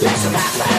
Listen,